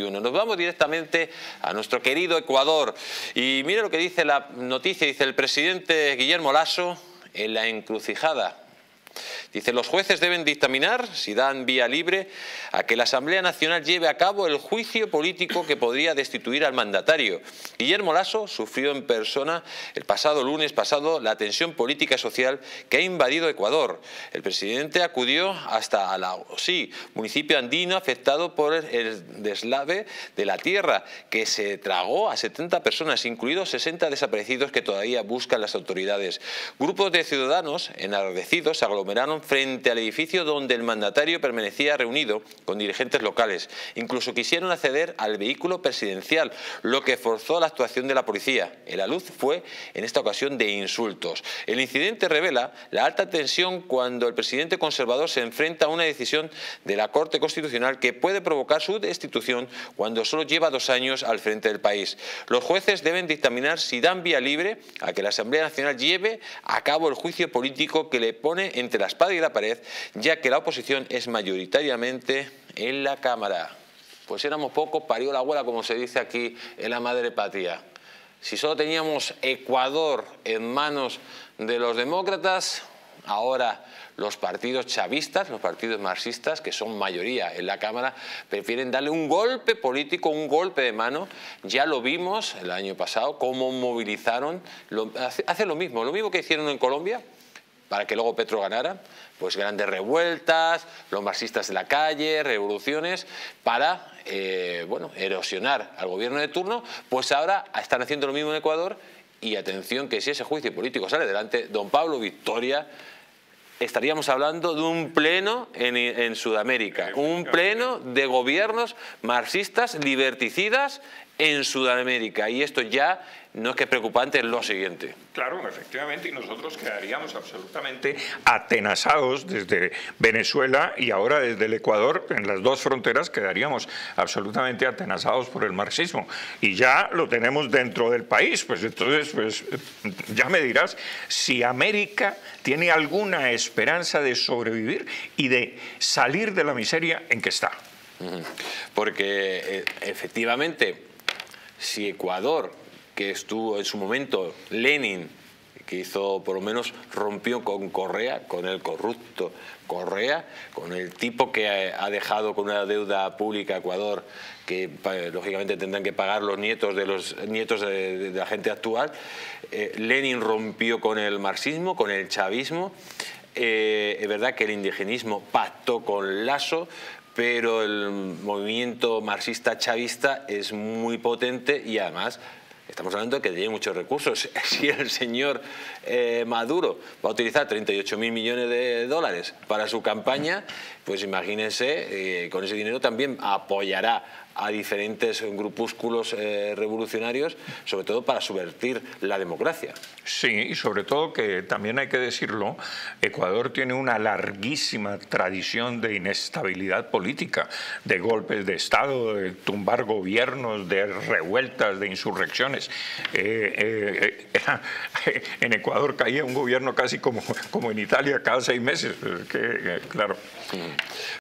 Nos vamos directamente a nuestro querido Ecuador. Y mire lo que dice la noticia, dice el presidente Guillermo Lasso en la encrucijada Dice, los jueces deben dictaminar, si dan vía libre, a que la Asamblea Nacional lleve a cabo el juicio político que podría destituir al mandatario. Guillermo Lasso sufrió en persona el pasado lunes pasado la tensión política y social que ha invadido Ecuador. El presidente acudió hasta Alaosí, municipio andino afectado por el deslave de la tierra, que se tragó a 70 personas, incluidos 60 desaparecidos que todavía buscan las autoridades. Grupos de ciudadanos enardecidos frente al edificio donde el mandatario permanecía reunido con dirigentes locales. Incluso quisieron acceder al vehículo presidencial, lo que forzó la actuación de la policía. la luz fue, en esta ocasión, de insultos. El incidente revela la alta tensión cuando el presidente conservador se enfrenta a una decisión de la Corte Constitucional que puede provocar su destitución cuando solo lleva dos años al frente del país. Los jueces deben dictaminar si dan vía libre a que la Asamblea Nacional lleve a cabo el juicio político que le pone entre la y la pared, ya que la oposición es mayoritariamente en la Cámara. Pues éramos pocos, parió la abuela, como se dice aquí en la madre patria. Si solo teníamos Ecuador en manos de los demócratas, ahora los partidos chavistas, los partidos marxistas, que son mayoría en la Cámara, prefieren darle un golpe político, un golpe de mano. Ya lo vimos el año pasado, cómo movilizaron, hace lo mismo, lo mismo que hicieron en Colombia, para que luego Petro ganara, pues grandes revueltas, los marxistas de la calle, revoluciones, para eh, bueno, erosionar al gobierno de turno, pues ahora están haciendo lo mismo en Ecuador y atención que si ese juicio político sale adelante, don Pablo Victoria estaríamos hablando de un pleno en, en, Sudamérica, un pleno de gobiernos marxistas liberticidas en Sudamérica. Y esto ya no es que preocupante, es lo siguiente. Claro, efectivamente, y nosotros quedaríamos absolutamente atenazados desde Venezuela y ahora desde el Ecuador, en las dos fronteras, quedaríamos absolutamente atenazados por el marxismo. Y ya lo tenemos dentro del país, pues entonces, pues ya me dirás si América tiene alguna esperanza de sobrevivir y de salir de la miseria en que está. Porque eh, efectivamente, si Ecuador que estuvo en su momento Lenin, que hizo, por lo menos rompió con Correa, con el corrupto Correa, con el tipo que ha dejado con una deuda pública a Ecuador que lógicamente tendrán que pagar los nietos de los nietos de, la gente actual. Eh, Lenin rompió con el marxismo, con el chavismo. Eh, es verdad que el indigenismo pactó con Lasso, pero el movimiento marxista chavista es muy potente y además Estamos hablando de que tiene muchos recursos. Si el señor eh, Maduro va a utilizar 38 mil millones de dólares para su campaña, pues imagínense, eh, con ese dinero también apoyará a diferentes grupúsculos eh, revolucionarios, sobre todo para subvertir la democracia. Sí, y sobre todo que también hay que decirlo, Ecuador tiene una larguísima tradición de inestabilidad política, de golpes de Estado, de tumbar gobiernos, de revueltas, de insurrecciones. Eh, eh, en Ecuador caía un gobierno casi como, como en Italia cada seis meses, que, claro.